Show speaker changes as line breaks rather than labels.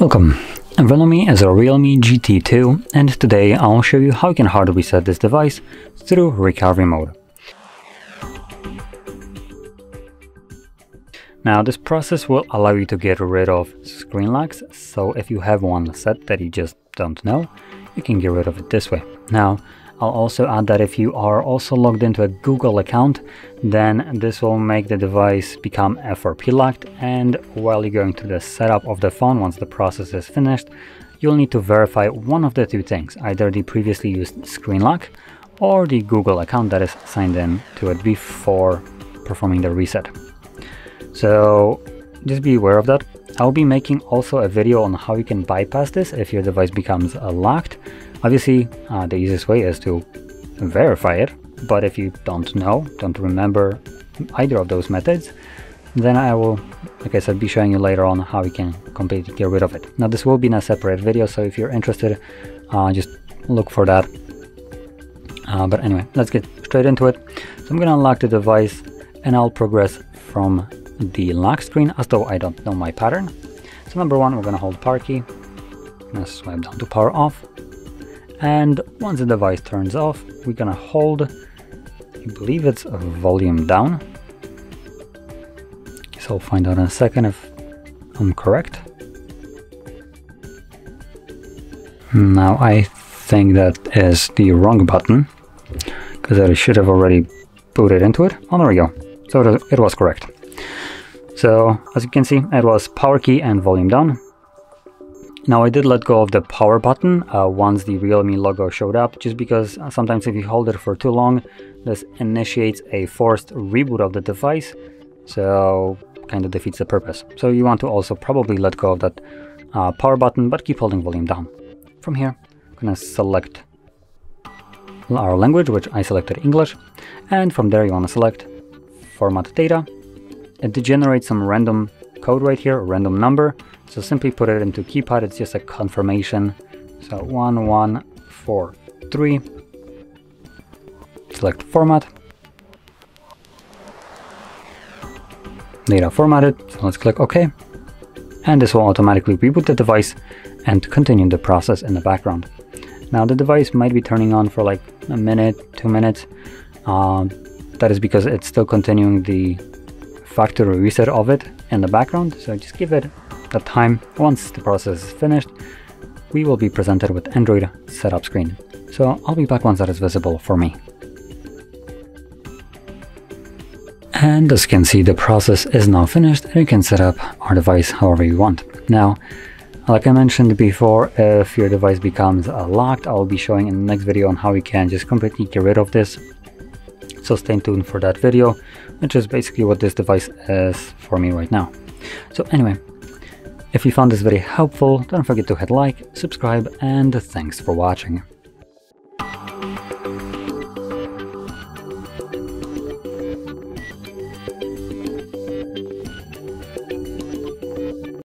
Welcome, Velomi is a Realme GT2 and today I'll show you how you can hard reset this device through recovery mode. Now this process will allow you to get rid of screen locks, so if you have one set that you just don't know, you can get rid of it this way. Now I'll also add that if you are also logged into a Google account, then this will make the device become FRP locked and while you're going through the setup of the phone once the process is finished, you'll need to verify one of the two things, either the previously used screen lock or the Google account that is signed in to it before performing the reset. So just be aware of that. I'll be making also a video on how you can bypass this if your device becomes locked Obviously, uh, the easiest way is to verify it, but if you don't know, don't remember either of those methods, then I will, like I said, be showing you later on how you can completely get rid of it. Now this will be in a separate video, so if you're interested, uh, just look for that. Uh, but anyway, let's get straight into it. So I'm gonna unlock the device and I'll progress from the lock screen as though I don't know my pattern. So number one, we're gonna hold power key. I'm gonna swipe down to power off. And once the device turns off we're gonna hold I believe it's volume down. So I'll find out in a second if I'm correct. Now I think that is the wrong button because I should have already booted into it. Oh there we go. So it was correct so as you can see it was power key and volume down now I did let go of the power button uh, once the Realme logo showed up, just because sometimes if you hold it for too long, this initiates a forced reboot of the device, so kind of defeats the purpose. So you want to also probably let go of that uh, power button, but keep holding volume down. From here, I'm gonna select our language, which I selected English, and from there you want to select format data. It generates some random code right here, a random number, so simply put it into keypad, it's just a confirmation. So 1143, select format, data formatted, so let's click OK. And this will automatically reboot the device and continue the process in the background. Now the device might be turning on for like a minute, two minutes. Uh, that is because it's still continuing the factory reset of it in the background. So just give it that time, once the process is finished, we will be presented with Android setup screen. So I'll be back once that is visible for me. And as you can see, the process is now finished and you can set up our device however you want. Now, like I mentioned before, if your device becomes locked, I'll be showing in the next video on how you can just completely get rid of this. So stay tuned for that video, which is basically what this device is for me right now. So anyway, if you found this very helpful, don't forget to hit like, subscribe, and thanks for watching.